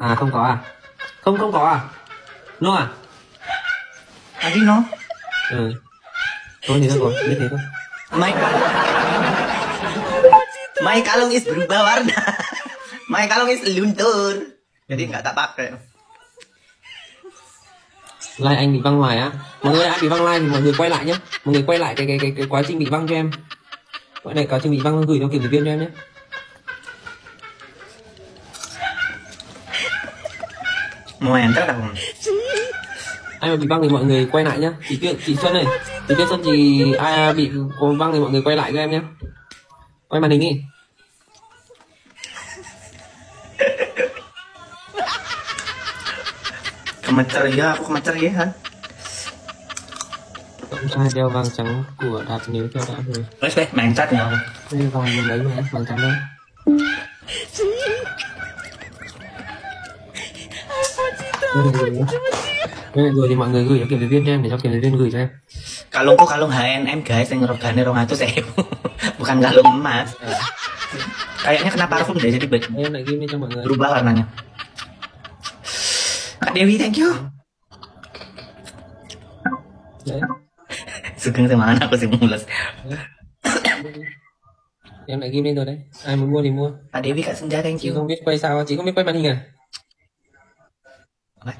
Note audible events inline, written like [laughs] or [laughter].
à không có à? Không không có à? No à? À đi nó. Ừ. Thôi thì thôi như thế thôi. My my kalung is berubah warna my kalung is luntur jadi nggak tak pakai like anh bị văng ngoài á. Mọi người ai bị văng like thì mọi người quay lại nhé. Mọi người quay lại cái cái cái, cái quá trình bị văng cho em. Gọi này quá trình bị văng gửi cho kiểm viên cho em nhé em rất là ai mà bị văng thì mọi người quay lại nhé chị tuyết chị xuân này. Chị tuyết xuân chị ai bị có văng thì mọi người quay lại cho em nhé quay màn hình đi. Kemecer ya aku kemecer ya kan Cộng trai đeo vàng trắng của Đạt nếu theo đã rồi. Wes wes main chat ya Đây vòng mình lấy mà vàng trắng đây [laughs] Đây là rồi thì mọi người gửi cho kiểm viên cho em để cho kiểm viên gửi cho em. Kalungku kalung HN em? Guys yang regane rong atus ewu bukan kalung emas kayaknya kena parfum deh jadi ber- Đây em lại ghi lên cho mọi người. Berubah warnanya Kak Dewi thank you. Đấy. Sugeng sama anakku sih mules Em lại ghi lên rồi đấy. Ai muốn mua thì mua. Kak Dewi Kak Senja thank Chị you. không biết quay sao Chị không biết quay màn hình à 来